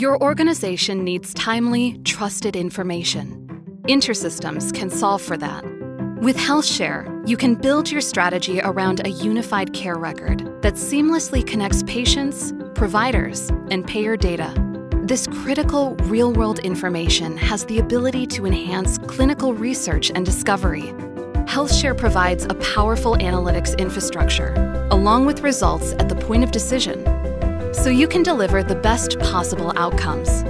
Your organization needs timely, trusted information. InterSystems can solve for that. With HealthShare, you can build your strategy around a unified care record that seamlessly connects patients, providers, and payer data. This critical real world information has the ability to enhance clinical research and discovery. HealthShare provides a powerful analytics infrastructure, along with results at the point of decision, so you can deliver the best possible outcomes.